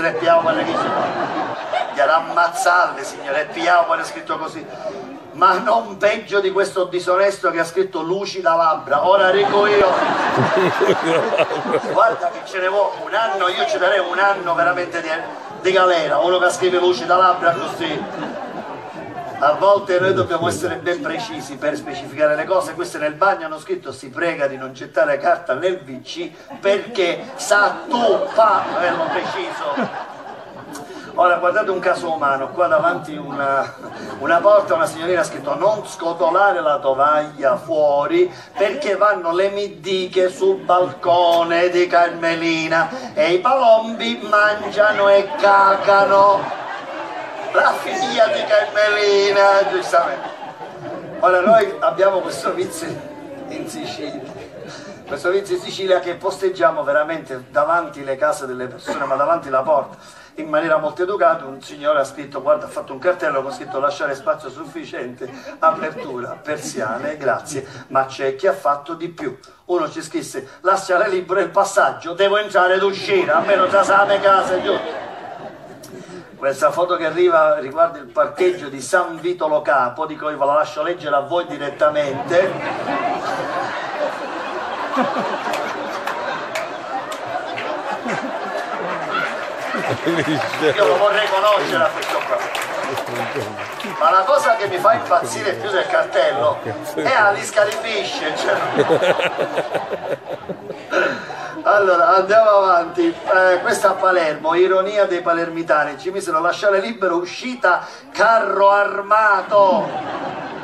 essere quando che gli era ammazzarle signore, è piano quando è scritto così. Ma non peggio di questo disonesto che ha scritto lucida labbra. Ora dico io. Guarda che ce ne vuole un anno io ci darei un anno veramente di, di galera. Uno che scrive lucida labbra così a volte noi dobbiamo essere ben precisi per specificare le cose, queste nel bagno hanno scritto si prega di non gettare carta nel VC perché sa fa averlo preciso. Ora guardate un caso umano, qua davanti una, una porta una signorina ha scritto non scotolare la tovaglia fuori perché vanno le middiche sul balcone di Carmelina e i palombi mangiano e cacano la figlia di Carmelina, giustamente. Ora noi abbiamo questo vizio in Sicilia, questo vizio in Sicilia che posteggiamo veramente davanti le case delle persone, ma davanti la porta, in maniera molto educata, un signore ha scritto, guarda, ha fatto un cartello con scritto lasciare spazio sufficiente, apertura, persiane, grazie, ma c'è chi ha fatto di più. Uno ci scrisse, lasciare libero il passaggio, devo entrare ed uscire, almeno già sa le case, giusto? Questa foto che arriva riguarda il parcheggio di San Vitolo Capo, dico io ve la lascio leggere a voi direttamente. Io lo vorrei conoscere a questo qua. Ma la cosa che mi fa impazzire più del cartello è Alice Calibisce. Cioè... Allora, andiamo avanti. Eh, questa a Palermo, ironia dei palermitani, ci misero a lasciare libero uscita carro armato.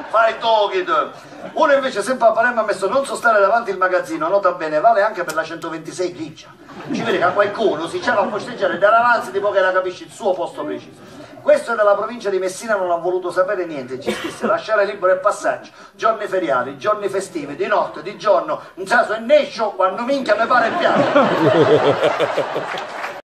Fai Tokid. Uno invece sempre a Palermo ha messo non so stare davanti il magazzino, nota bene, vale anche per la 126 grigia. Ci vede che qualcuno si c'era a posteggiare da avanzi tipo che era capisci il suo posto preciso. Questo della provincia di Messina, non ha voluto sapere niente, ci scrisse lasciare libero il passaggio, giorni feriali, giorni festivi, di notte, di giorno, in caso è nescio quando minchia mi pare il piano.